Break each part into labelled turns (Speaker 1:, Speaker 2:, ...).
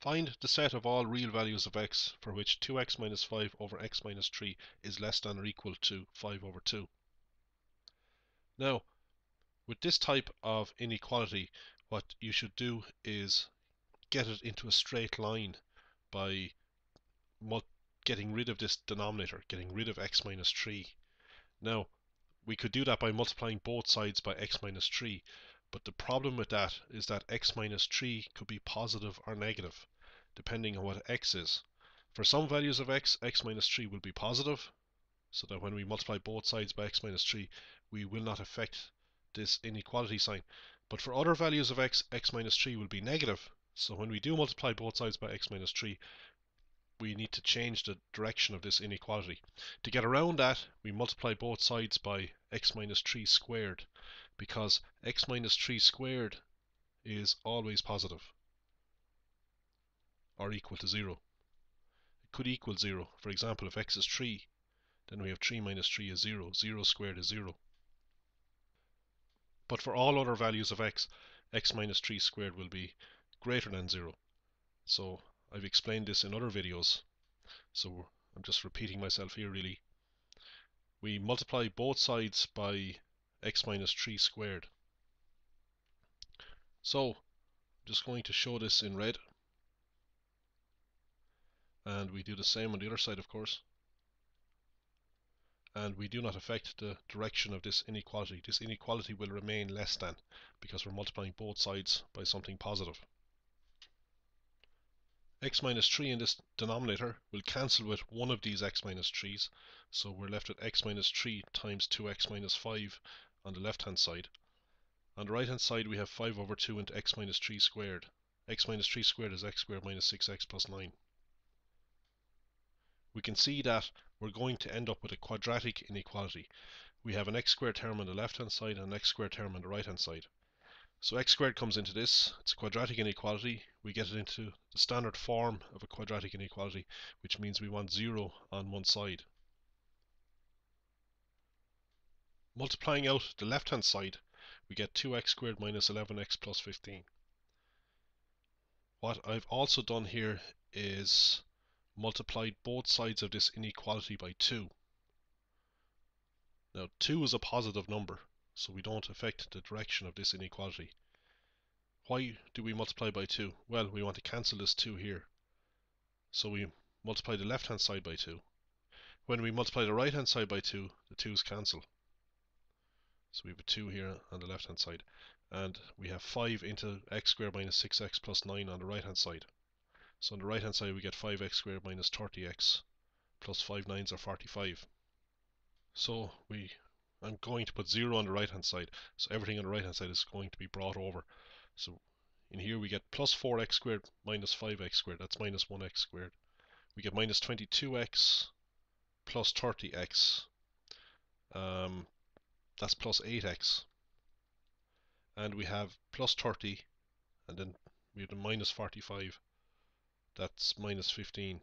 Speaker 1: Find the set of all real values of x for which 2x minus 5 over x minus 3 is less than or equal to 5 over 2. Now, with this type of inequality, what you should do is get it into a straight line by getting rid of this denominator, getting rid of x minus 3. Now, we could do that by multiplying both sides by x minus 3, but the problem with that is that x minus 3 could be positive or negative, depending on what x is. For some values of x, x minus 3 will be positive, so that when we multiply both sides by x minus 3, we will not affect this inequality sign. But for other values of x, x minus 3 will be negative, so when we do multiply both sides by x minus 3, we need to change the direction of this inequality. To get around that, we multiply both sides by x minus 3 squared, because x minus 3 squared is always positive, or equal to 0. It could equal 0. For example, if x is 3, then we have 3 minus 3 is 0. 0 squared is 0. But for all other values of x, x minus 3 squared will be greater than 0. So I've explained this in other videos, so I'm just repeating myself here really. We multiply both sides by x minus 3 squared. So, just going to show this in red. And we do the same on the other side, of course. And we do not affect the direction of this inequality. This inequality will remain less than because we're multiplying both sides by something positive x minus 3 in this denominator will cancel with one of these x minus 3's. So we're left with x minus 3 times 2x minus 5 on the left hand side. On the right hand side we have 5 over 2 into x minus 3 squared. x minus 3 squared is x squared minus 6x plus 9. We can see that we're going to end up with a quadratic inequality. We have an x squared term on the left hand side and an x squared term on the right hand side. So x squared comes into this, it's a quadratic inequality. We get it into the standard form of a quadratic inequality, which means we want 0 on one side. Multiplying out the left hand side, we get 2x squared minus 11x plus 15. What I've also done here is multiplied both sides of this inequality by 2. Now 2 is a positive number, so we don't affect the direction of this inequality. Why do we multiply by 2? Well, we want to cancel this 2 here. So we multiply the left hand side by 2. When we multiply the right hand side by 2, the 2's cancel. So we have a 2 here on the left hand side. And we have 5 into x squared minus 6x plus 9 on the right hand side. So on the right hand side we get 5x squared minus 30x plus 5 9s are 45. So we I'm going to put 0 on the right hand side. So everything on the right hand side is going to be brought over. So in here we get plus 4x squared minus 5x squared. That's minus 1x squared. We get minus 22x plus 30x. Um, that's plus 8x. And we have plus 30 and then we have the minus 45. That's minus 15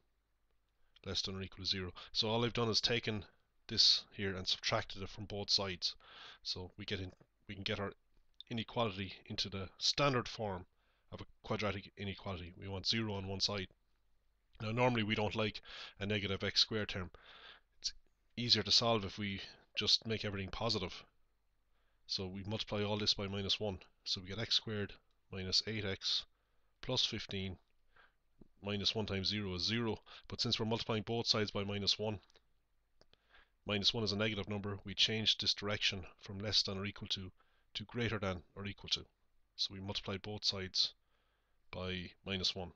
Speaker 1: less than or equal to 0. So all I've done is taken this here and subtracted it from both sides. So we get in, we can get our inequality into the standard form of a quadratic inequality. We want 0 on one side. Now normally we don't like a negative x squared term. It's easier to solve if we just make everything positive. So we multiply all this by minus 1. So we get x squared minus 8x plus 15 minus 1 times 0 is 0. But since we're multiplying both sides by minus 1, minus 1 is a negative number, we change this direction from less than or equal to to greater than or equal to. So we multiply both sides by minus 1.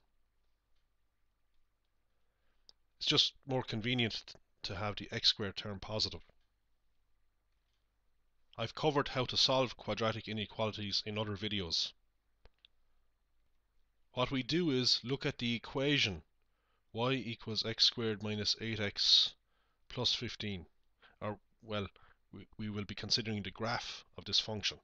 Speaker 1: It's just more convenient to have the x squared term positive. I've covered how to solve quadratic inequalities in other videos. What we do is look at the equation y equals x squared minus 8x plus 15 or well we, we will be considering the graph of this function.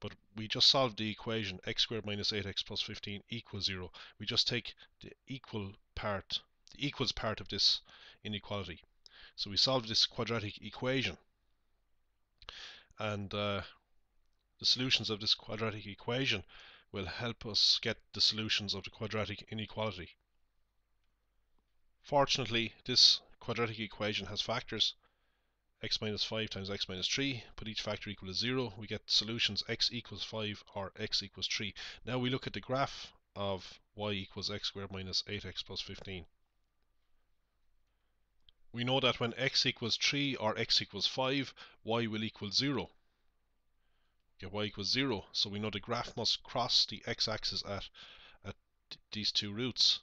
Speaker 1: But we just solved the equation x squared minus 8x plus 15 equals 0 we just take the equal part the equals part of this inequality. So we solve this quadratic equation and uh, the solutions of this quadratic equation will help us get the solutions of the quadratic inequality. Fortunately, this quadratic equation has factors x minus 5 times x minus 3, put each factor equal to 0, we get solutions x equals 5 or x equals 3. Now we look at the graph of y equals x squared minus 8x plus 15. We know that when x equals 3 or x equals 5, y will equal 0. Get y equals 0, so we know the graph must cross the x-axis at, at these two roots.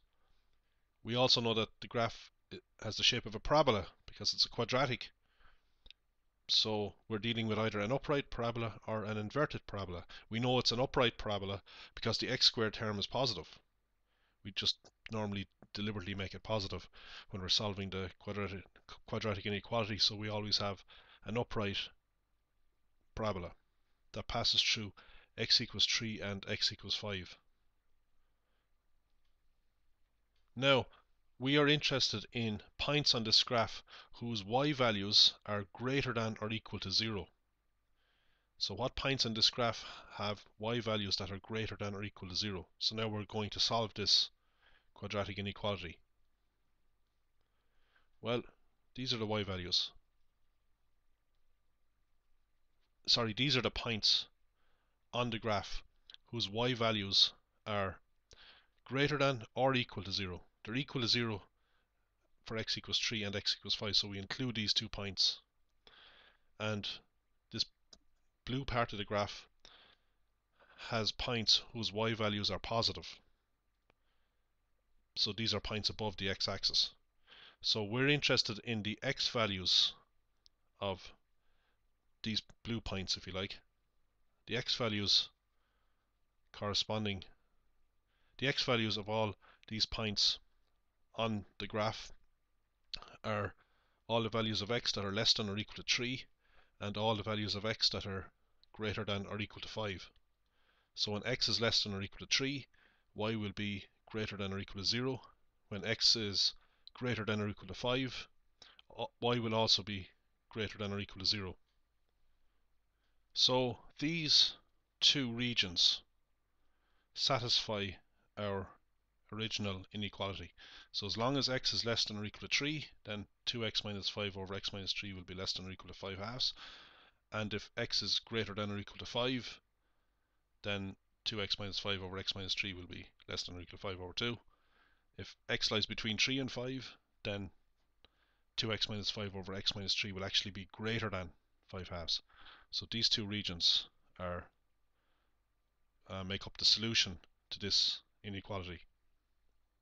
Speaker 1: We also know that the graph uh, has the shape of a parabola because it's a quadratic so we're dealing with either an upright parabola or an inverted parabola. We know it's an upright parabola because the x squared term is positive. We just normally deliberately make it positive when we're solving the quadratic, quadratic inequality, so we always have an upright parabola that passes through x equals 3 and x equals 5. Now, we are interested in points on this graph whose y values are greater than or equal to 0. So what points on this graph have y values that are greater than or equal to 0? So now we're going to solve this quadratic inequality. Well, these are the y values. Sorry, these are the points on the graph whose y values are greater than or equal to 0. They're equal to 0 for x equals 3 and x equals 5, so we include these two points. And this blue part of the graph has points whose y values are positive. So these are points above the x-axis. So we're interested in the x values of these blue points, if you like. The x values corresponding, the x values of all these points on the graph are all the values of x that are less than or equal to 3 and all the values of x that are greater than or equal to 5. So when x is less than or equal to 3, y will be greater than or equal to 0. When x is greater than or equal to 5, y will also be greater than or equal to 0. So these two regions satisfy our original inequality. So as long as x is less than or equal to 3, then 2x minus 5 over x minus 3 will be less than or equal to 5 halves. And if x is greater than or equal to 5, then 2x minus 5 over x minus 3 will be less than or equal to 5 over 2. If x lies between 3 and 5, then 2x minus 5 over x minus 3 will actually be greater than 5 halves. So these two regions are uh, make up the solution to this inequality.